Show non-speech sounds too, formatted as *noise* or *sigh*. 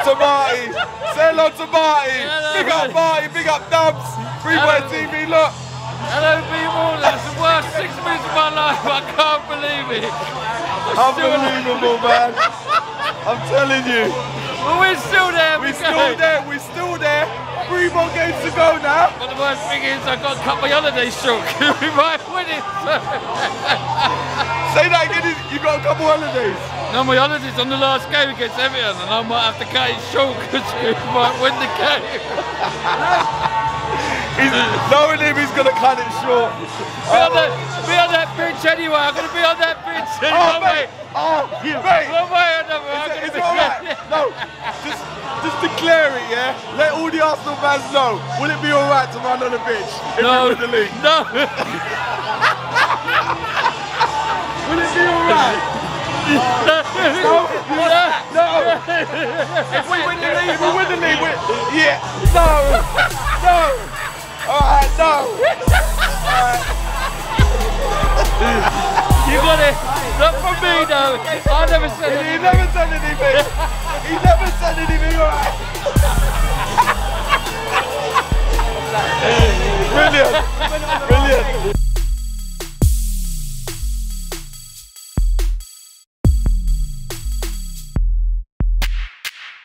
to Marty. Say hello to Marty. Big up Marty. Big up Dubs. Freeway TV. Look. Hello people, that's the worst six minutes of my life, I can't believe it. Unbelievable, man. I'm telling you. But we're still there, We're we still there. We're still there. Three more games to go now. But the worst thing is I got cut my holiday shook. we might win it. Say that again. You got a couple of holidays. no, my holiday's on the last game against Everton and I might have to cut it short because we might win the game. *laughs* He's, knowing him, he's gonna cut it short. Be on that, be on that pitch anyway, I'm going to be on that pitch Oh, mate. Oh, mate. One way or another, I'm Is going it, is to be alright? *laughs* No, just, just declare it, yeah? Let all the Arsenal fans know. Will it be alright to run on the pitch if No, we win the league? no. *laughs* Will it be alright? No. No. if we win the league, if we win the league, we, yeah. No. No. Alright, no. All right. You got it. Not from me though. I never said anything. never said anything. Never said anything.